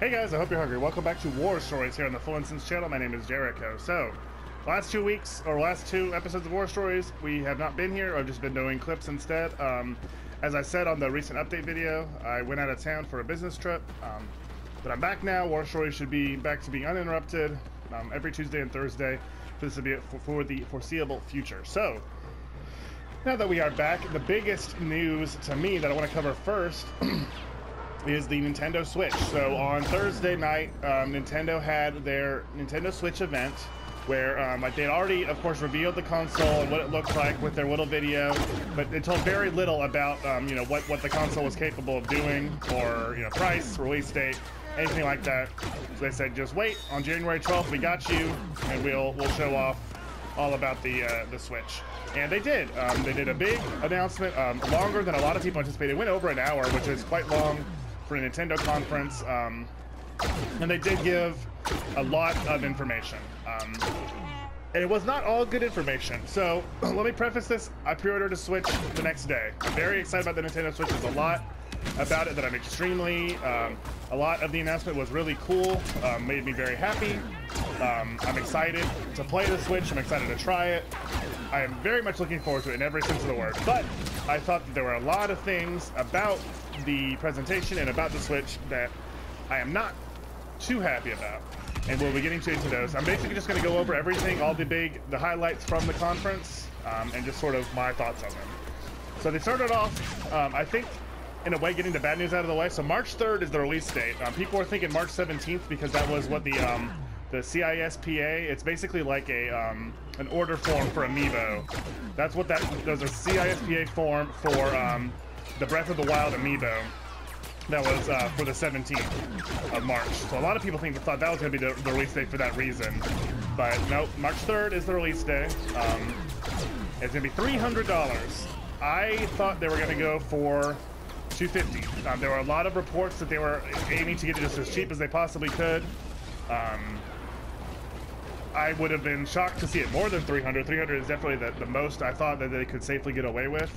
Hey guys, I hope you're hungry. Welcome back to War Stories here on the Full Incense channel. My name is Jericho. So, last two weeks, or last two episodes of War Stories, we have not been here. I've just been doing clips instead. Um, as I said on the recent update video, I went out of town for a business trip. Um, but I'm back now. War Stories should be back to being uninterrupted um, every Tuesday and Thursday. This will be for, for the foreseeable future. So, now that we are back, the biggest news to me that I want to cover first is the Nintendo Switch. So on Thursday night, um, Nintendo had their Nintendo Switch event where um, like they'd already, of course, revealed the console and what it looks like with their little video, but they told very little about um, you know what what the console was capable of doing or you know price, release date, anything like that. So they said just wait on January 12th, we got you, and we'll we'll show off all about the uh, the Switch. And they did. Um, they did a big announcement, um, longer than a lot of people anticipated. It went over an hour, which is quite long for a Nintendo conference. Um, and they did give a lot of information. Um, and it was not all good information. So let me preface this. I pre-ordered a Switch the next day. I'm very excited about the Nintendo Switch. There's a lot about it that I'm extremely, um, a lot of the announcement was really cool, um, made me very happy. Um, I'm excited to play the Switch. I'm excited to try it. I am very much looking forward to it in every sense of the word. But I thought that there were a lot of things about the presentation and about the Switch that I am not too happy about. And we'll be getting to into those. I'm basically just going to go over everything, all the big, the highlights from the conference, um, and just sort of my thoughts on them. So they started off, um, I think, in a way, getting the bad news out of the way. So March 3rd is the release date. Um, people are thinking March 17th because that was what the um, the CISPA. It's basically like a um, an order form for Amiibo. That's what that. There's a CISPA form for um, the Breath of the Wild Amiibo. That was uh, for the 17th of March. So a lot of people think thought that was going to be the, the, release date for that reason. But nope, March 3rd is the release day. Um, it's going to be $300. I thought they were going to go for 250 um, There were a lot of reports that they were aiming to get it just as cheap as they possibly could. Um, I would have been shocked to see it more than 300. 300 is definitely the, the most I thought that they could safely get away with.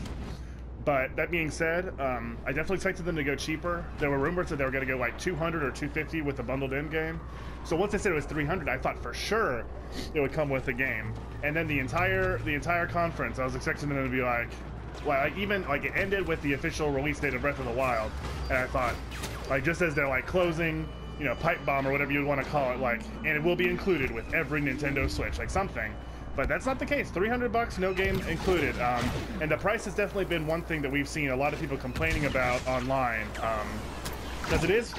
But that being said, um, I definitely expected them to go cheaper. There were rumors that they were going to go like 200 or 250 with the bundled in game. So once they said it was 300, I thought for sure it would come with the game. And then the entire the entire conference, I was expecting them to be like, well, like even like it ended with the official release date of Breath of the Wild, and I thought, like just as they're like closing you know, pipe bomb or whatever you want to call it, like, and it will be included with every Nintendo Switch, like something. But that's not the case. 300 bucks, no game included. Um, and the price has definitely been one thing that we've seen a lot of people complaining about online. Um, because it is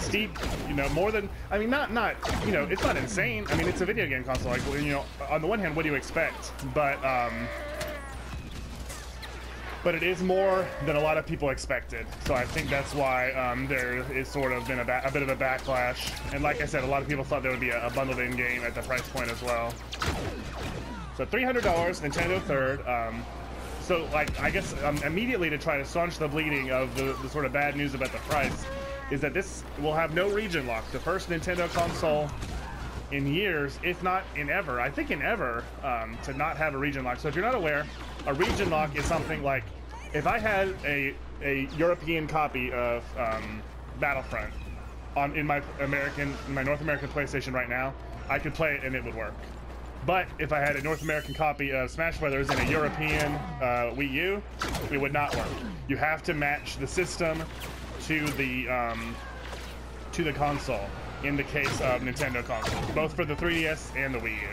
steep, you know, more than, I mean, not, not, you know, it's not insane. I mean, it's a video game console. Like, you know, on the one hand, what do you expect? But, um, but it is more than a lot of people expected. So I think that's why um, there is sort of been a, a, bit of a backlash. And like I said, a lot of people thought there would be a, a bundled-in game at the price point as well. So $300, Nintendo third. Um, so like I guess um, immediately to try to staunch the bleeding of the, the sort of bad news about the price is that this will have no region lock. The first Nintendo console in years, if not in ever, I think in ever, um, to not have a region lock. So if you're not aware, a region lock is something like if I had a a European copy of um, Battlefront on in my American in my North American PlayStation right now, I could play it and it would work. But if I had a North American copy of Smash Brothers in a European uh, Wii U, it would not work. You have to match the system to the um, to the console. In the case of Nintendo consoles, both for the 3DS and the Wii U.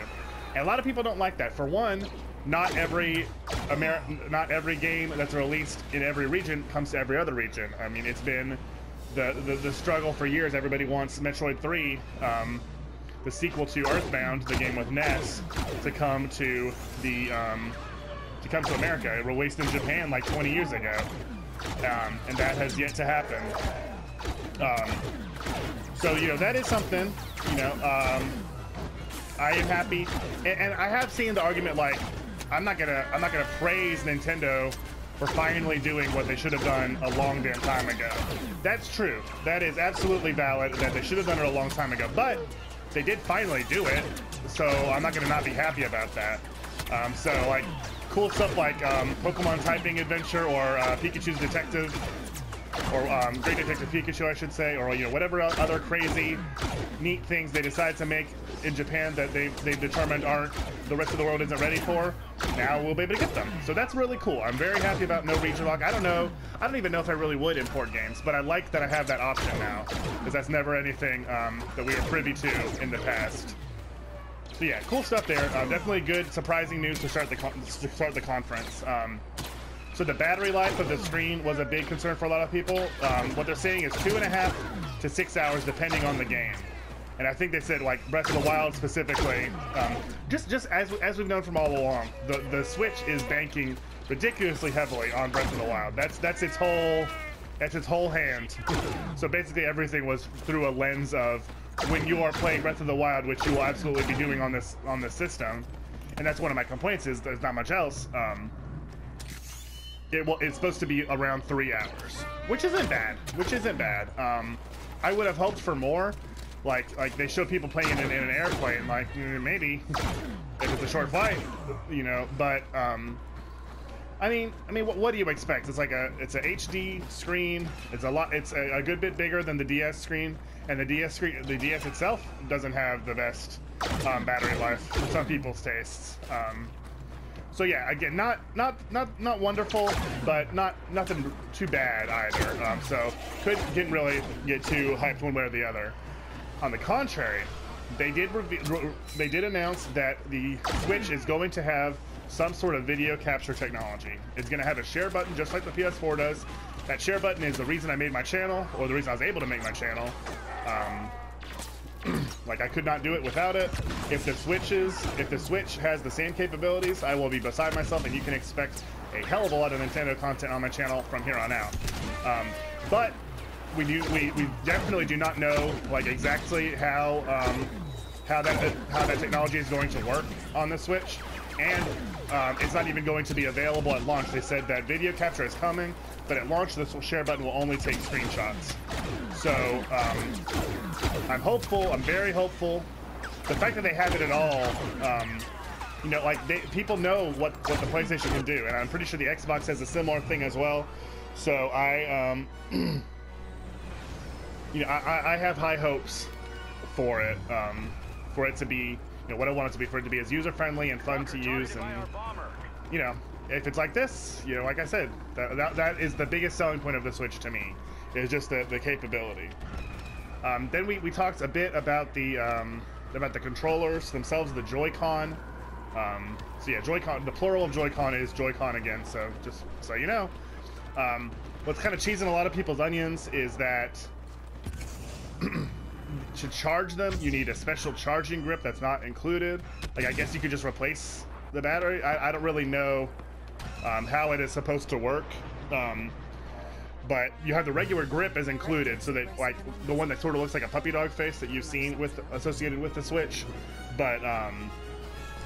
And a lot of people don't like that. For one, not every Amer not every game that's released in every region comes to every other region. I mean, it's been the the, the struggle for years. Everybody wants Mother 3, um, the sequel to Earthbound, the game with Ness, to come to the um, to come to America. It released in Japan like 20 years ago, um, and that has yet to happen. Um, so you know that is something. You know, um, I am happy, and, and I have seen the argument like I'm not gonna I'm not gonna praise Nintendo for finally doing what they should have done a long damn time ago. That's true. That is absolutely valid that they should have done it a long time ago. But they did finally do it, so I'm not gonna not be happy about that. Um, so like cool stuff like um, Pokemon Typing Adventure or uh, Pikachu's Detective or um, Great Detective Pikachu, I should say, or you know whatever other crazy, neat things they decide to make in Japan that they they've determined aren't the rest of the world isn't ready for. Now we'll be able to get them. So that's really cool. I'm very happy about no region lock. I don't know. I don't even know if I really would import games, but I like that I have that option now because that's never anything um, that we were privy to in the past. So yeah, cool stuff there. Uh, definitely good, surprising news to start the to start the conference. Um, so the battery life of the screen was a big concern for a lot of people. Um, what they're saying is two and a half to six hours, depending on the game. And I think they said like Breath of the Wild specifically. Um, just just as as we've known from all along, the the Switch is banking ridiculously heavily on Breath of the Wild. That's that's its whole that's its whole hand. so basically everything was through a lens of when you are playing Breath of the Wild, which you will absolutely be doing on this on this system. And that's one of my complaints is there's not much else. Um, it will, it's supposed to be around three hours, which isn't bad. Which isn't bad. Um, I would have hoped for more. Like, like they show people playing in, in an airplane. Like, mm, maybe if it's a short flight, you know. But um, I mean, I mean, what, what, do you expect? It's like a, it's a HD screen. It's a lot. It's a, a, good bit bigger than the DS screen, and the DS screen, the DS itself doesn't have the best um, battery life for some people's tastes. Um, so yeah, again, not not not not wonderful, but not nothing too bad either. Um, so could didn't really get too hyped one way or the other. On the contrary, they did reveal, they did announce that the Switch is going to have some sort of video capture technology. It's going to have a share button just like the PS4 does. That share button is the reason I made my channel, or the reason I was able to make my channel. Um, like I could not do it without it. If the Switch is, if the Switch has the same capabilities, I will be beside myself, and you can expect a hell of a lot of Nintendo content on my channel from here on out. Um, but we do, we, we definitely do not know like exactly how um, how that how that technology is going to work on the Switch, and um, it's not even going to be available at launch. They said that video capture is coming, but at launch this share button will only take screenshots. So um, I'm hopeful. I'm very hopeful. The fact that they have it at all, um, you know, like they, people know what what the PlayStation can do, and I'm pretty sure the Xbox has a similar thing as well. So I, um, you know, I, I have high hopes for it, um, for it to be, you know, what I want it to be, for it to be as user friendly and fun to use, and you know, if it's like this, you know, like I said, that, that, that is the biggest selling point of the Switch to me is just the, the capability. Um, then we, we talked a bit about the um, about the controllers themselves, the Joy-Con. Um, so yeah, Joy-Con. The plural of Joy-Con is Joy-Con again. So just so you know, um, what's kind of cheesing a lot of people's onions is that to charge them, you need a special charging grip that's not included. Like I guess you could just replace the battery. I, I don't really know um, how it is supposed to work. Um, but you have the regular grip is included, so that like the one that sort of looks like a puppy dog face that you've seen with associated with the Switch, but um,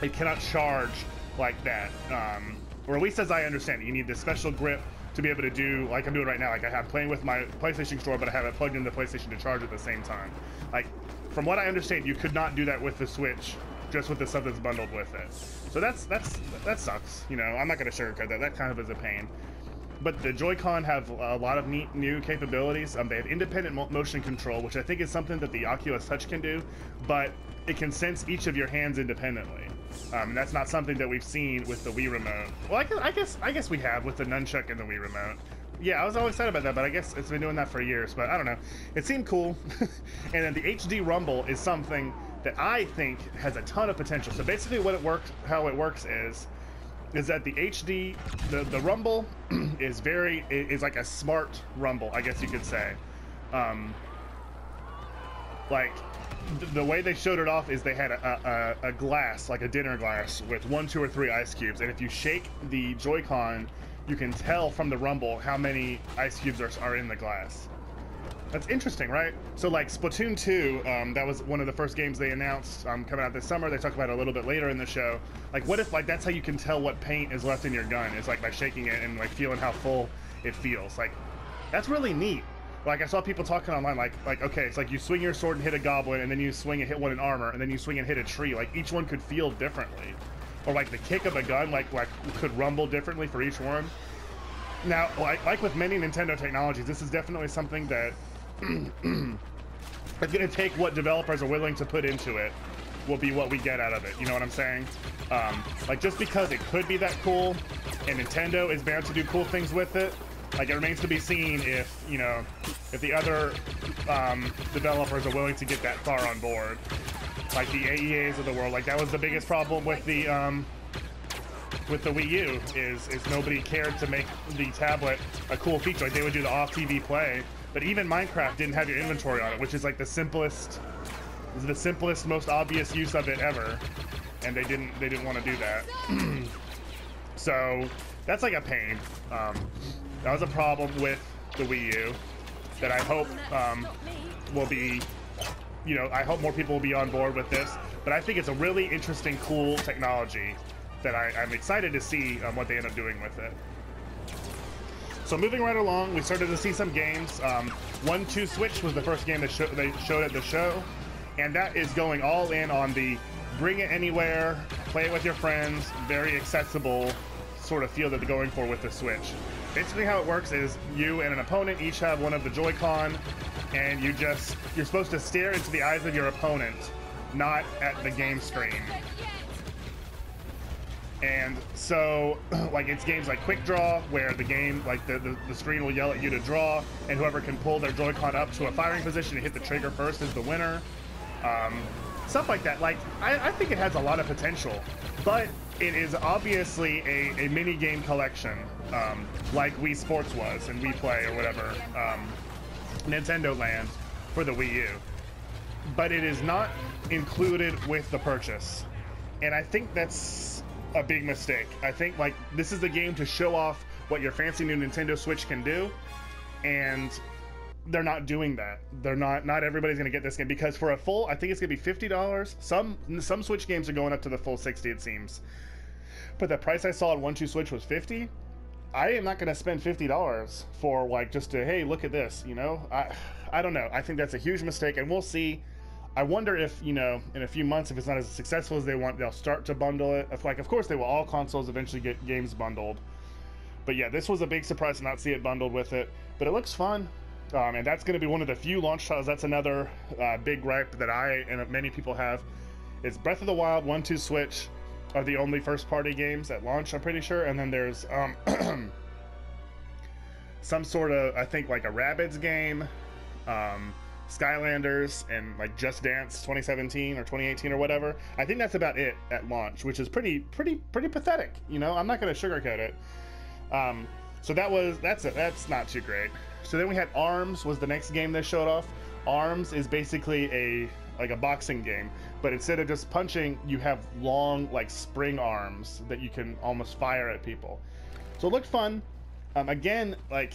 it cannot charge like that. Um, or at least as I understand it, you need this special grip to be able to do like I'm doing right now. Like I have playing with my PlayStation Store, but I have it plugged into the PlayStation to charge at the same time. Like from what I understand, you could not do that with the Switch, just with the stuff that's bundled with it. So that's that's that sucks. You know, I'm not gonna sugarcoat that. That kind of is a pain but the Joy-Con have a lot of neat new capabilities. Um, they have independent mo motion control, which I think is something that the Oculus Touch can do, but it can sense each of your hands independently. Um, and that's not something that we've seen with the Wii Remote. Well, I guess, I guess I guess we have with the Nunchuck and the Wii Remote. Yeah, I was all excited about that, but I guess it's been doing that for years. But I don't know. It seemed cool. and then the HD Rumble is something that I think has a ton of potential. So basically, what it works, how it works is is that the HD, the, the Rumble is very, is like a smart Rumble, I guess you could say. Um, like, the way they showed it off is they had a, a, a, glass, like a dinner glass, with one, two, or three ice cubes. And if you shake the Joy-Con, you can tell from the Rumble how many ice cubes are, are in the glass. That's interesting, right? So like Splatoon 2, um, that was one of the first games they announced um, coming out this summer. They talked about it a little bit later in the show. Like, what if like that's how you can tell what paint is left in your gun? Is like by shaking it and like feeling how full it feels. Like, that's really neat. Like I saw people talking online, like like okay, it's like you swing your sword and hit a goblin, and then you swing and hit one in armor, and then you swing and hit a tree. Like each one could feel differently, or like the kick of a gun, like like could rumble differently for each one. now, like, like with many Nintendo technologies, this is definitely something that it's going to take what developers are willing to put into it will be what we get out of it. You know what I'm saying? Um, like just because it could be that cool, and Nintendo is bound to do cool things with it, like it remains to be seen if you know if the other um, developers are willing to get that far on board, like the AEAs of the world. Like that was the biggest problem with the um, with the Wii U is is nobody cared to make the tablet a cool feature. Like they would do the off TV play, but even Minecraft didn't have your inventory on it, which is like the simplest, the simplest, most obvious use of it ever, and they didn't they didn't want to do that. so that's like a pain. Um, that was a problem with the Wii U that I hope um, will be, you know, I hope more people will be on board with this. But I think it's a really interesting, cool technology that I, am excited to see um, what they end up doing with it. So moving right along, we started to see some games. Um, One Two Switch was the first game that they showed at the show, and that is going all in on the bring it anywhere, play it with your friends, very accessible sort of feel that they're going for with the Switch. Basically how it works is you and an opponent each have one of the Joy-Con, and you just, you're supposed to stare into the eyes of your opponent, not at the game screen. And so, like, it's games like Quick Draw, where the game, like, the, the, the, screen will yell at you to draw, and whoever can pull their Joy-Con up to a firing position and hit the trigger first is the winner. Um, stuff like that. Like, I, I, think it has a lot of potential, but it is obviously a, a mini game collection, um, like Wii Sports was and Wii Play or whatever, um, Nintendo Land for the Wii U. But it is not included with the purchase. And I think that's a big mistake. I think like this is the game to show off what your fancy new Nintendo Switch can do, and they're not doing that. They're not. Not everybody's gonna get this game because for a full, I think it's gonna be fifty dollars. Some some Switch games are going up to the full sixty, it seems. But the price I saw on One Two Switch was fifty. I am not gonna spend fifty dollars for like just to hey look at this. You know, I I don't know. I think that's a huge mistake, and we'll see I wonder if you know in a few months if it's not as successful as they want, they'll start to bundle it. If, like, of course, they will. All consoles eventually get games bundled. But yeah, this was a big surprise to not see it bundled with it. But it looks fun, um, and that's going to be one of the few launch titles. That's another uh, big gripe that I and many people have. Is Breath of the Wild, One Two Switch are the only first-party games at launch. I'm pretty sure, and then there's um, some sort of I think like a Rabbids game. Um, Skylanders and like Just Dance 2017 or 2018 or whatever. I think that's about it at launch, which is pretty pretty pretty pathetic. You know, I'm not going to sugarcoat it. Um, so that was that's a, that's not too great. So then we had Arms was the next game they showed off. Arms is basically a like a boxing game, but instead of just punching, you have long like spring arms that you can almost fire at people. So it looked fun. Um, again, like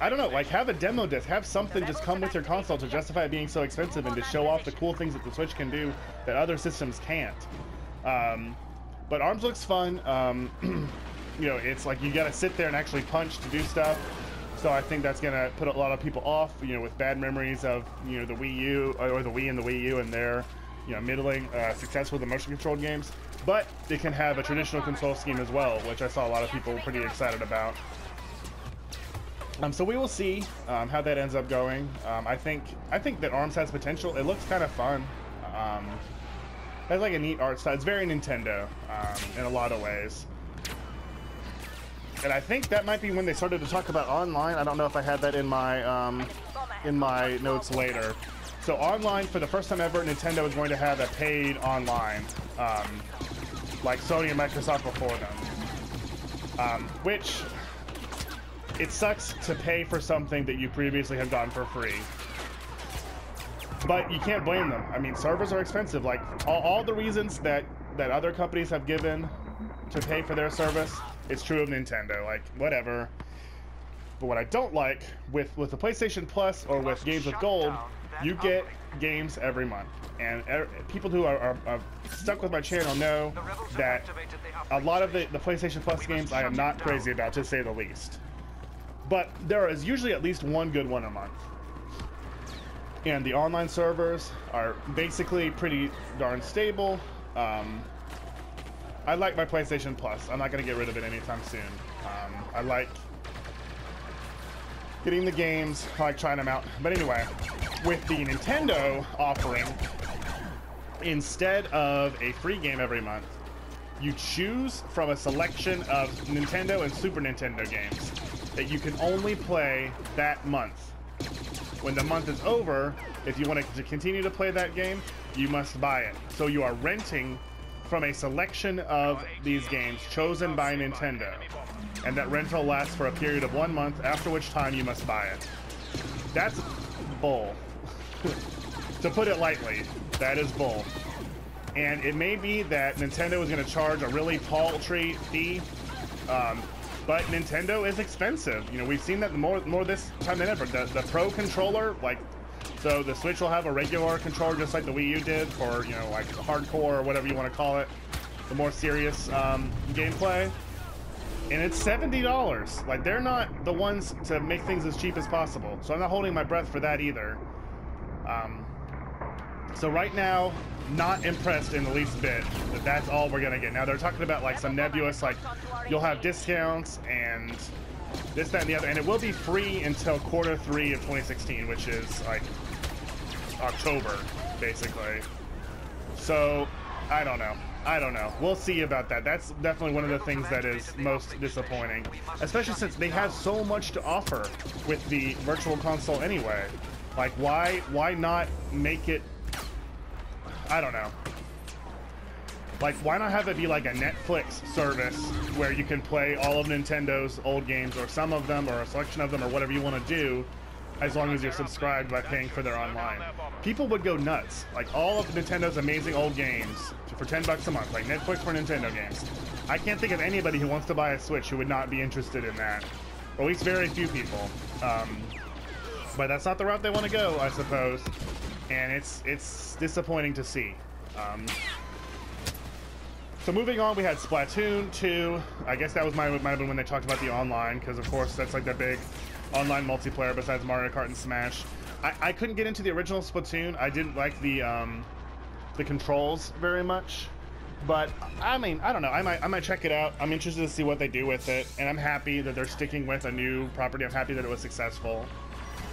I don't know, like have a demo disc, have something just come with your console to justify it being so expensive and to show off the cool things that the Switch can do that other systems can't. Um, but ARMS looks fun. Um, you know, it's like you gotta sit there and actually punch to do stuff. So I think that's gonna put a lot of people off, you know, with bad memories of, you know, the Wii U or the Wii and the Wii U and their, you know, middling uh, success with the motion controlled games. But it can have a traditional control scheme as well, which I saw a lot of people pretty excited about. Um, so we will see um, how that ends up going. Um, I think I think that Arms has potential. It looks kind of fun. Um, has like a neat art style. It's very Nintendo um, in a lot of ways. And I think that might be when they started to talk about online. I don't know if I had that in my um, in my notes later. So online, for the first time ever, Nintendo is going to have a paid online, like Sony and Microsoft before them. which it sucks to pay for something that you previously have gotten for free. But you can't blame them. I mean, servers are expensive. Like, all, all the reasons that, that other companies have given to pay for their service, it's true of Nintendo. Like, whatever. But what I don't like, with, with the PlayStation Plus or with Games with Gold, you get games every month. And er, people who are, are, are, stuck with my channel know that a lot of the, the PlayStation Plus games I am not crazy about, to say the least. But there is usually at least one good one a month. And the online servers are basically pretty darn stable. Um, I like my PlayStation Plus. I'm not gonna get rid of it anytime soon. Um, I like getting the games. I like trying them out. But anyway, with the Nintendo offering, instead of a free game every month, you choose from a selection of Nintendo and Super Nintendo games that you can only play that month. When the month is over, if you want to continue to play that game, you must buy it. So you are renting from a selection of these games chosen by Nintendo. And that rental lasts for a period of one month, after which time you must buy it. That's bull. to put it lightly, that is bull. And it may be that Nintendo is going to charge a really paltry fee, um, but Nintendo is expensive. You know, we've seen that more more this time than ever. The, the Pro controller, like, so the Switch will have a regular controller just like the Wii U did for, you know, like hardcore or whatever you want to call it, the more serious um, gameplay. And it's $70. Like, they're not the ones to make things as cheap as possible. So I'm not holding my breath for that either. Um, so right now, not impressed in the least bit that that's all we're gonna get. Now they're talking about like some nebulous, like you'll have discounts and this, that, and the other, and it will be free until quarter three of 2016, which is like October, basically. So I don't know. I don't know. We'll see about that. That's definitely one of the things that is most disappointing, especially since they have so much to offer with the virtual console anyway. Like, why why not make it I don't know. Like, why not have it be like a Netflix service where you can play all of Nintendo's old games, or some of them, or a selection of them, or whatever you want to do, as long as you're subscribed by paying for their online. People would go nuts. Like, all of Nintendo's amazing old games for 10 bucks a month, like Netflix for Nintendo games. I can't think of anybody who wants to buy a Switch who would not be interested in that. Or at least very few people. Um, but that's not the route they want to go, I suppose and it's it's disappointing to see. Um, so moving on, we had Splatoon 2. I guess that was my might have been when they talked about the online, because of course that's like the big online multiplayer besides Mario Kart and Smash. I, I couldn't get into the original Splatoon. I didn't like the um, the controls very much. But I mean, I don't know. I might I might check it out. I'm interested to see what they do with it, and I'm happy that they're sticking with a new property. I'm happy that it was successful.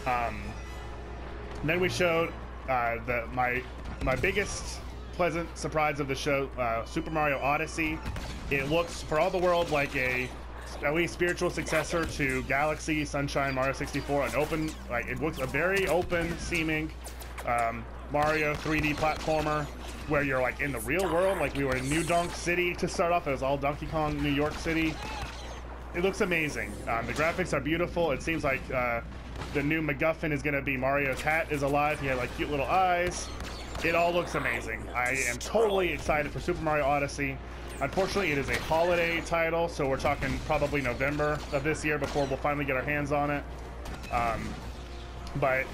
Um, then we showed uh, the my my biggest pleasant surprise of the show, uh, Super Mario Odyssey. It looks, for all the world, like a at least spiritual successor to Galaxy, Sunshine, Mario 64. An open, like it looks a very open seeming um, Mario 3D platformer where you're like in the real world. Like we were in New Donk City to start off. It was all Donkey Kong, New York City. It looks amazing. Um, the graphics are beautiful. It seems like uh, the new MacGuffin is going to be Mario's hat is alive. He had like cute little eyes. It all looks amazing. I am totally excited for Super Mario Odyssey. Unfortunately, it is a holiday title, so we're talking probably November of this year before we'll finally get our hands on it. Um, but,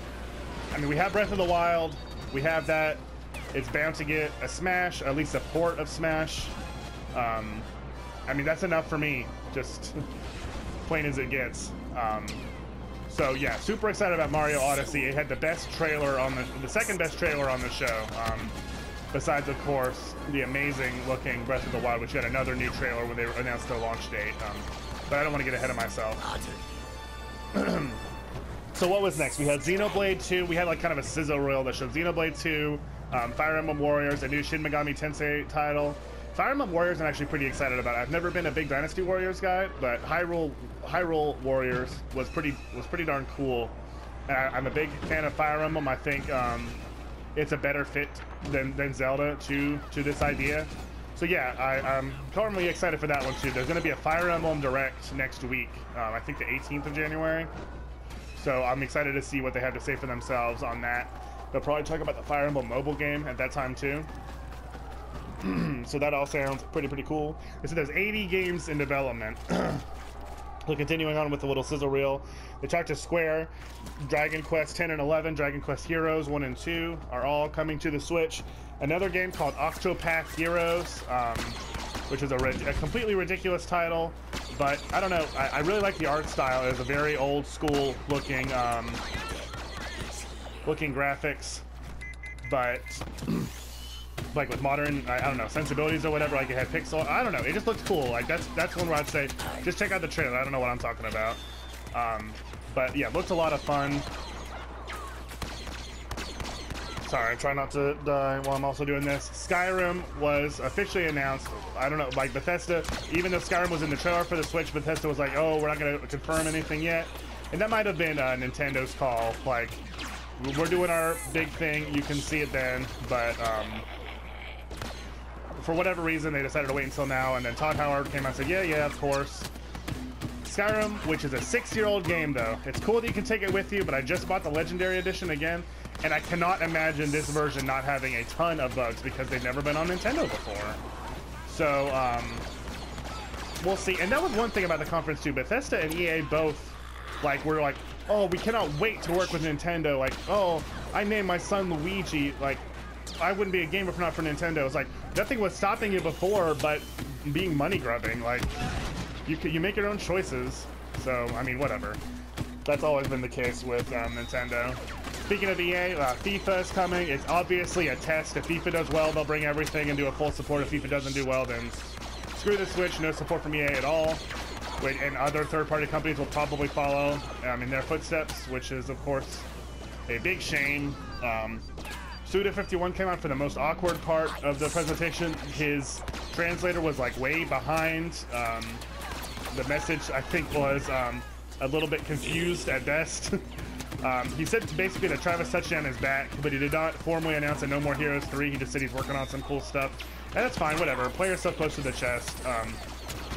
I mean, we have Breath of the Wild. We have that. It's bound to get a Smash, at least a port of Smash. Um, I mean, that's enough for me, just plain as it gets. Um, so yeah, super excited about Mario Odyssey. It had the best trailer on the the second best trailer on the show. Um, besides, of course, the amazing looking Breath of the Wild, which had another new trailer when they announced the launch date. Um, but I don't want to get ahead of myself. so what was next? We had Xenoblade 2. We had like kind of a sizzle reel that showed Xenoblade 2, um, Fire Emblem Warriors, a new Shin Megami Tensei title. Fire Emblem Warriors I'm actually pretty excited about. I've never been a big Dynasty Warriors guy, but Hyrule Hyrule Warriors was pretty was pretty darn cool. And I, am a big fan of Fire Emblem. I think um, it's a better fit than, than Zelda to to this idea. So yeah, I, am currently excited for that one too. There's going to be a Fire Emblem Direct next week. Um, I think the 18th of January. So I'm excited to see what they have to say for themselves on that. They'll probably talk about the Fire Emblem mobile game at that time too. so that all sounds pretty, pretty cool. They said there's 80 games in development. so continuing on with the little sizzle reel, they talked to Square. Dragon Quest 10 and 11, Dragon Quest Heroes 1 and 2 are all coming to the Switch. Another game called Octopath Heroes, um, which is a, a, completely ridiculous title, but I don't know. I, I, really like the art style. It's a very old school looking, um, looking graphics, but like with modern, I, I, don't know, sensibilities or whatever. Like it had pixel. I don't know. It just looks cool. Like that's that's one where I'd say just check out the trailer. I don't know what I'm talking about. Um, but yeah, looks a lot of fun. Sorry, I'm trying not to die while I'm also doing this. Skyrim was officially announced. I don't know, like Bethesda, even though Skyrim was in the trailer for the Switch, Bethesda was like, oh, we're not going to confirm anything yet. And that might have been uh, Nintendo's call. Like, we're doing our big thing. You can see it then. But um, for whatever reason, they decided to wait until now. And then Todd Howard came out and said, yeah, yeah, of course. Skyrim, which is a six-year-old game, though. It's cool that you can take it with you, but I just bought the Legendary Edition again, and I cannot imagine this version not having a ton of bugs because they've never been on Nintendo before. So, um, we'll see. And that was one thing about the conference, too. Bethesda and EA both like we're like, oh, we cannot wait to work with Nintendo. Like, oh, I named my son Luigi. Like, I wouldn't be a gamer if not for Nintendo. It's like nothing was stopping you before, but being money grubbing. Like, you you make your own choices. So I mean, whatever. That's always been the case with um, Nintendo. Speaking of EA, uh, FIFA is coming. It's obviously a test. If FIFA does well, they'll bring everything and do a full support. If FIFA doesn't do well, then screw the Switch. No support from EA at all Wait, and other third-party companies will probably follow um, in their footsteps, which is, of course, a big shame. Um, Suda51 came out for the most awkward part of the presentation. His translator was like way behind. Um, the message, I think, was um, a little bit confused at best. Um, he said basically that Travis Touchdown is back, but he did not formally announce a No More Heroes 3. He just said he's working on some cool stuff. And that's fine, whatever. Player stuff close to the chest. Um,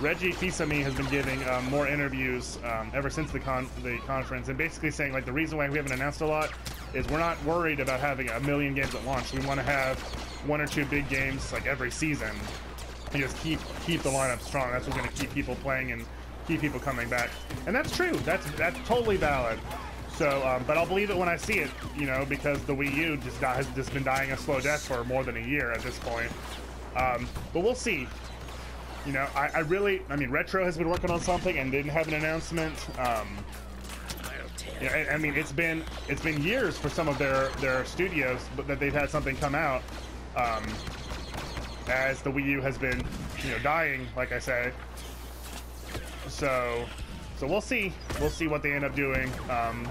Reggie Fils-Aimé has been giving um, more interviews um, ever since the con the conference, and basically saying like the reason why we haven't announced a lot is we're not worried about having a million games at launch. We want to have one or two big games like every season, and just keep keep the lineup strong. That's what's going to keep people playing and keep people coming back. And that's true. That's that's totally valid. So, um, but I'll believe it when I see it, you know, because the Wii U just has just been dying a slow death for more than a year at this point. Um, but we'll see. You know, I, I, really, I mean, Retro has been working on something and didn't have an announcement. Um, yeah, I, mean, it's been it's been years for some of their their studios, but that they've had something come out. Um, as the Wii U has been, you know, dying, like I say. So, so we'll see. We'll see what they end up doing. Um,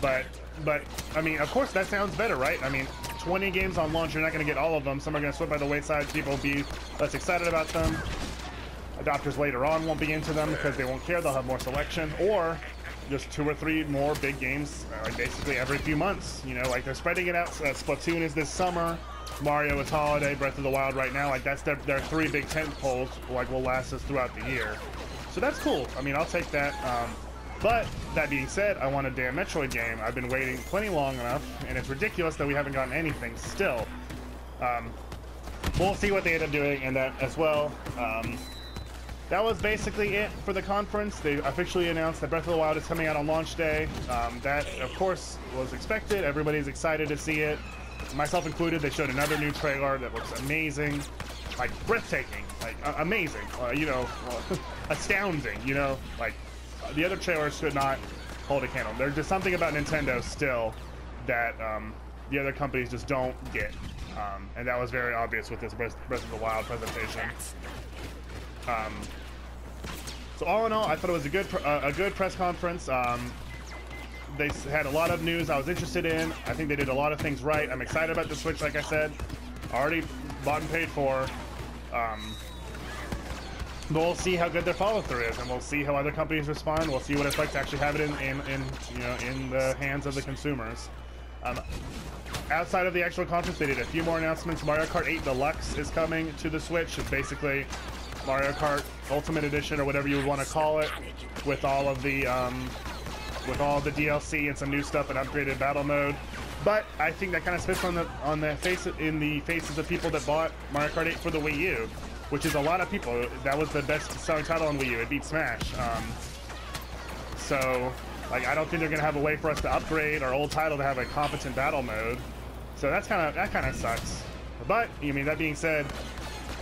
but, but I mean, of course, that sounds better, right? I mean, 20 games on launch, you're not going to get all of them. Some are going to slip by the wayside. People will be less excited about them. Adopters later on won't be into them because they won't care. They'll have more selection. Or just two or three more big games, uh, basically every few months. You know, like they're spreading it out. So Splatoon is this summer. Mario is holiday. Breath of the Wild right now. Like that's their, their three big tent poles. Like will last us throughout the year. So that's cool. I mean, I'll take that. Um, but, that being said, I want a damn Metroid game. I've been waiting plenty long enough, and it's ridiculous that we haven't gotten anything still. Um, we'll see what they end up doing in that as well. Um, that was basically it for the conference. They officially announced that Breath of the Wild is coming out on launch day. Um, that, of course, was expected. Everybody's excited to see it, myself included. They showed another new trailer that looks amazing, like breathtaking, like uh, amazing, uh, you know, astounding, you know, like the other trailers should not hold a candle. There's just something about Nintendo still that um, the other companies just don't get. Um, and that was very obvious with this Breath, of the Wild presentation. Um, so all in all, I thought it was a good uh, a good press conference. Um, they had a lot of news I was interested in. I think they did a lot of things right. I'm excited about the Switch, like I said. Already bought and paid for. Um, we'll see how good their follow-through is, and we'll see how other companies respond. We'll see what it's like to actually have it in, in, in you know, in the hands of the consumers. Um, outside of the actual conference, they did a few more announcements. Mario Kart 8 Deluxe is coming to the Switch. It's basically Mario Kart Ultimate Edition, or whatever you would want to call it, with all of the um, with all the DLC and some new stuff and upgraded battle mode. But I think that kind of spits on the on the face in the faces of people that bought Mario Kart 8 for the Wii U which is a lot of people. That was the best selling title on Wii U. It beat Smash. Um, so, like, I don't think they're gonna have a way for us to upgrade our old title to have a competent battle mode. So that's kind of that kind of sucks. But I mean, that being said,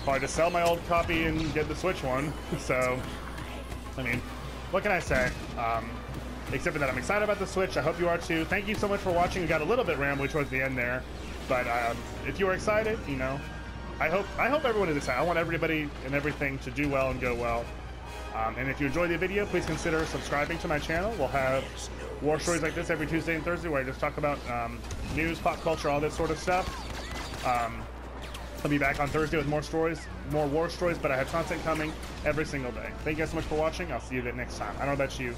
probably just sell my old copy and get the Switch one. so, I mean, what can I say? Um, except for that, I'm excited about the Switch. I hope you are too. Thank you so much for watching. We got a little bit rambly towards the end there. But um, if you are excited, you know, I hope I hope everyone is excited. I want everybody and everything to do well and go well. Um, and if you enjoyed the video, please consider subscribing to my channel. We'll have war stories like this every Tuesday and Thursday where I just talk about um, news, pop culture, all this sort of stuff. Um, I'll be back on Thursday with more stories, more war stories, but I have content coming every single day. Thank you guys so much for watching. I'll see you next time. I know about you.